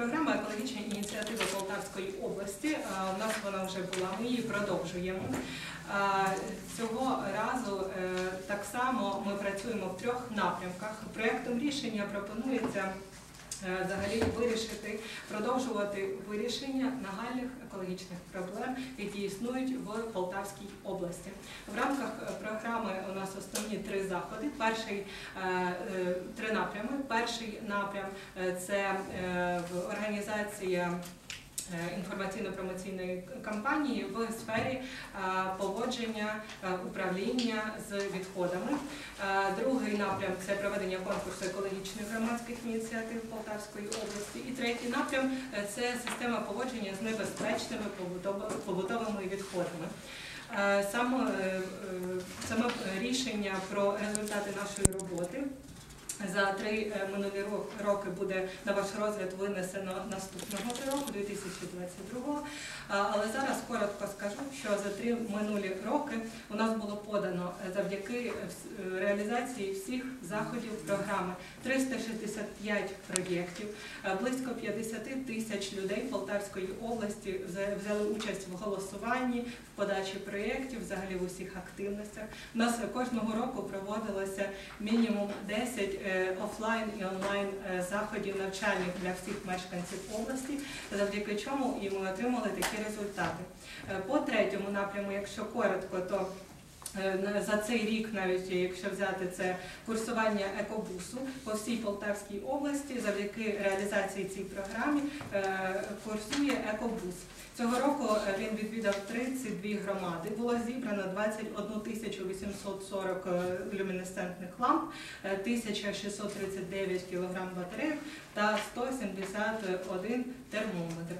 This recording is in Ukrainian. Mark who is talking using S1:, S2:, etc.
S1: програма екологічні ініціативи Полтавської області. Е, У нас вона вже була, ми її продовжуємо. Е, Цього разу е, так само ми працюємо в трьох напрямках. Проєктом рішення пропонується взагалі вирішити, продовжувати вирішення нагальних екологічних проблем, які існують в Полтавській області. В рамках програми три заходи. Перший е, е, три напрями. Перший напрям е, це організація. Е, Інформаційно-промоційної кампанії в сфері е, поводження е, управління з відходами. Другий напрям це проведення конкурсу екологічних громадських ініціатив Полтавської області. І третій напрям це система поводження з небезпечними побутовими відходами. Саме рішення про результати нашої роботи за три е, минулі роки буде на ваш розгляд винесено наступного року, 2022 А, Але зараз коротко скажу, що за три минулі роки у нас було подано завдяки е, е, реалізації всіх заходів програми 365 проєктів, близько 50 тисяч людей Полтавської області взя- взяли участь в голосуванні, в подачі проєктів, взагалі в усіх активностях. У нас кожного року проводилося мінімум 10 е, офлайн і онлайн е, заходів навчальних для всіх мешканців області, завдяки чому і ми отримали такі результати. Е, По третьому напряму, якщо коротко, то е, за цей рік, навіть якщо взяти це курсування екобусу по всій Полтавській області, завдяки реалізації цій програмі е, курсує екобус. Цього року е, він відвідав 32 громади. Було зібрано 21 тисячу 840 е, люмінесцентних ламп, е, 1639 кг батарейок та 171 термометр.